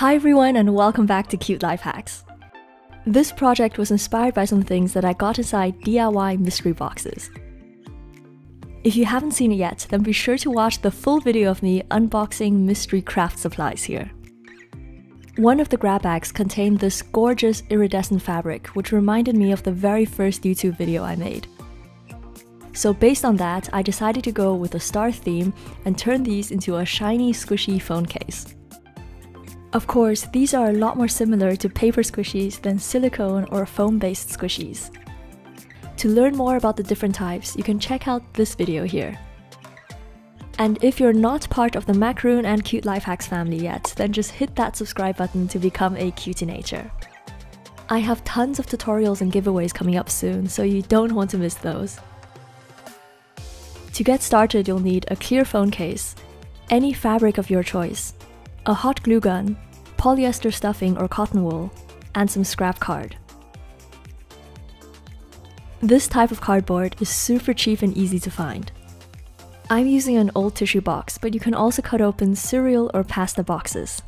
Hi everyone and welcome back to Cute Life Hacks. This project was inspired by some things that I got inside DIY mystery boxes. If you haven't seen it yet, then be sure to watch the full video of me unboxing mystery craft supplies here. One of the grab bags contained this gorgeous iridescent fabric, which reminded me of the very first YouTube video I made. So based on that, I decided to go with a star theme and turn these into a shiny squishy phone case. Of course, these are a lot more similar to paper squishies than silicone or foam-based squishies. To learn more about the different types, you can check out this video here. And if you're not part of the Maqaroon and Cute Life Hacks family yet, then just hit that subscribe button to become a cutie nature. I have tons of tutorials and giveaways coming up soon, so you don't want to miss those. To get started, you'll need a clear phone case, any fabric of your choice, a hot glue gun, polyester stuffing or cotton wool, and some scrap card. This type of cardboard is super cheap and easy to find. I'm using an old tissue box, but you can also cut open cereal or pasta boxes.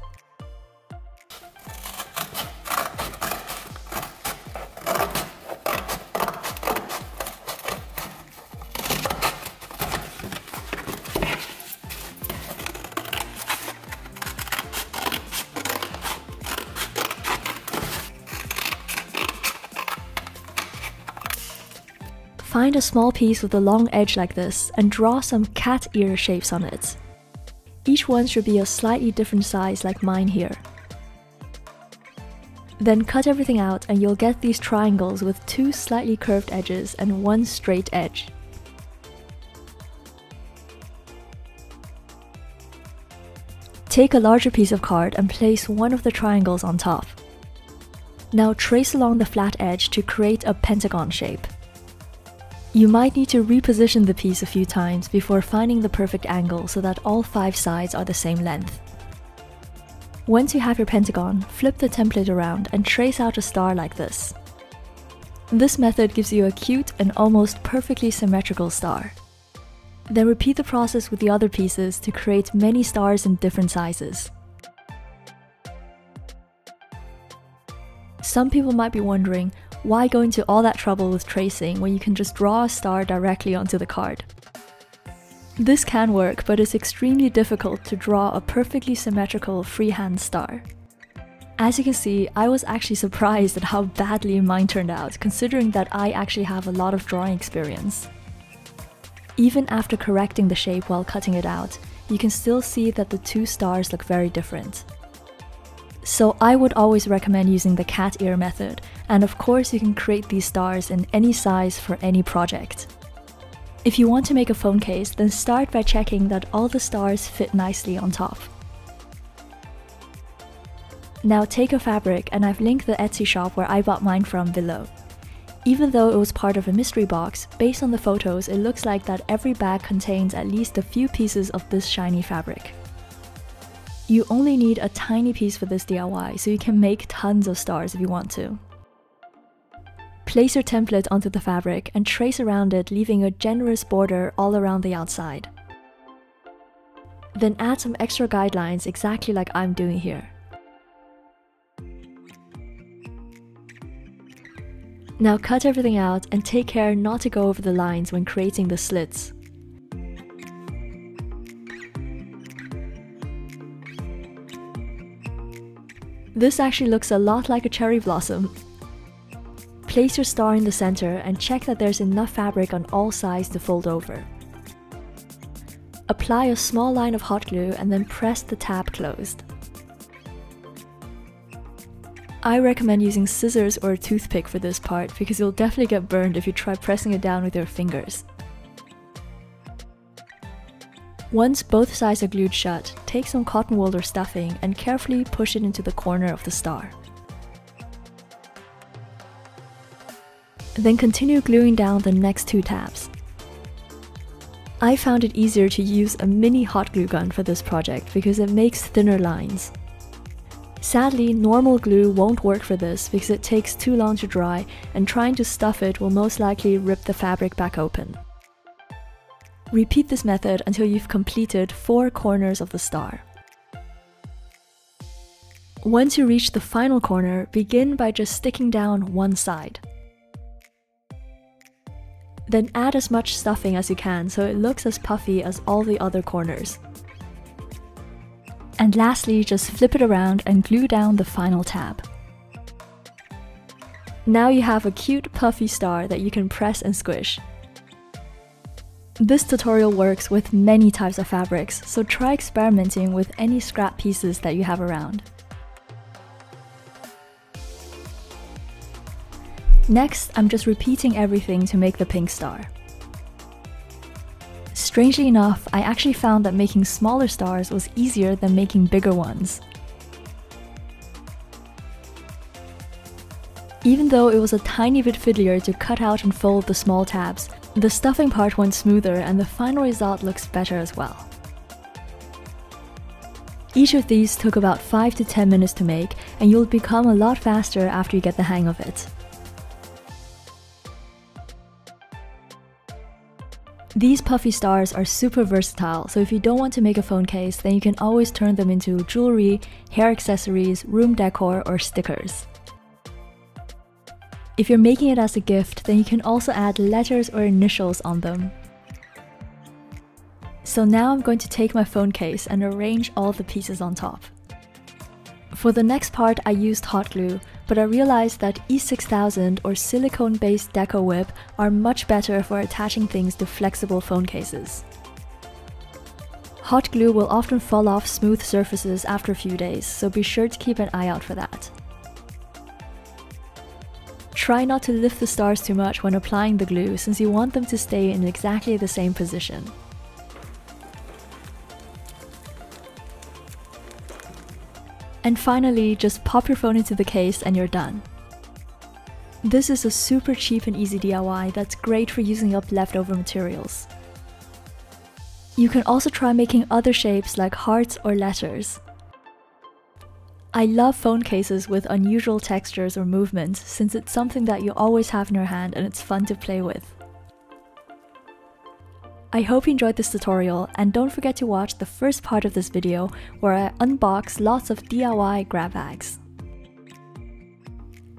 Find a small piece with a long edge like this and draw some cat ear shapes on it. Each one should be a slightly different size like mine here. Then cut everything out and you'll get these triangles with two slightly curved edges and one straight edge. Take a larger piece of card and place one of the triangles on top. Now trace along the flat edge to create a pentagon shape. You might need to reposition the piece a few times before finding the perfect angle so that all five sides are the same length. Once you have your pentagon, flip the template around and trace out a star like this. This method gives you a cute and almost perfectly symmetrical star. Then repeat the process with the other pieces to create many stars in different sizes. Some people might be wondering, why go into all that trouble with tracing when you can just draw a star directly onto the card? This can work, but it's extremely difficult to draw a perfectly symmetrical freehand star. As you can see, I was actually surprised at how badly mine turned out, considering that I actually have a lot of drawing experience. Even after correcting the shape while cutting it out, you can still see that the two stars look very different. So I would always recommend using the cat ear method, and of course you can create these stars in any size for any project. If you want to make a phone case, then start by checking that all the stars fit nicely on top. Now take a fabric and I've linked the Etsy shop where I bought mine from below. Even though it was part of a mystery box, based on the photos it looks like that every bag contains at least a few pieces of this shiny fabric. You only need a tiny piece for this DIY, so you can make tons of stars if you want to. Place your template onto the fabric and trace around it leaving a generous border all around the outside. Then add some extra guidelines exactly like I'm doing here. Now cut everything out and take care not to go over the lines when creating the slits. This actually looks a lot like a cherry blossom. Place your star in the center and check that there's enough fabric on all sides to fold over. Apply a small line of hot glue and then press the tab closed. I recommend using scissors or a toothpick for this part because you'll definitely get burned if you try pressing it down with your fingers. Once both sides are glued shut, take some cotton wool or stuffing and carefully push it into the corner of the star. Then continue gluing down the next two tabs. I found it easier to use a mini hot glue gun for this project because it makes thinner lines. Sadly, normal glue won't work for this because it takes too long to dry and trying to stuff it will most likely rip the fabric back open. Repeat this method until you've completed four corners of the star. Once you reach the final corner, begin by just sticking down one side. Then add as much stuffing as you can so it looks as puffy as all the other corners. And lastly, just flip it around and glue down the final tab. Now you have a cute puffy star that you can press and squish. This tutorial works with many types of fabrics, so try experimenting with any scrap pieces that you have around. Next, I'm just repeating everything to make the pink star. Strangely enough, I actually found that making smaller stars was easier than making bigger ones. Even though it was a tiny bit fiddlier to cut out and fold the small tabs, the stuffing part went smoother and the final result looks better as well. Each of these took about 5 to 10 minutes to make, and you'll become a lot faster after you get the hang of it. These puffy stars are super versatile, so if you don't want to make a phone case, then you can always turn them into jewelry, hair accessories, room decor, or stickers. If you're making it as a gift, then you can also add letters or initials on them. So now I'm going to take my phone case and arrange all the pieces on top. For the next part I used hot glue, but I realized that E6000 or silicone-based Deco Whip are much better for attaching things to flexible phone cases. Hot glue will often fall off smooth surfaces after a few days, so be sure to keep an eye out for that. Try not to lift the stars too much when applying the glue since you want them to stay in exactly the same position. And finally, just pop your phone into the case and you're done. This is a super cheap and easy DIY that's great for using up leftover materials. You can also try making other shapes like hearts or letters. I love phone cases with unusual textures or movements since it's something that you always have in your hand and it's fun to play with. I hope you enjoyed this tutorial and don't forget to watch the first part of this video where I unbox lots of DIY grab bags.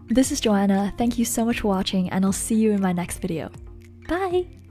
This is Joanna, thank you so much for watching and I'll see you in my next video. Bye!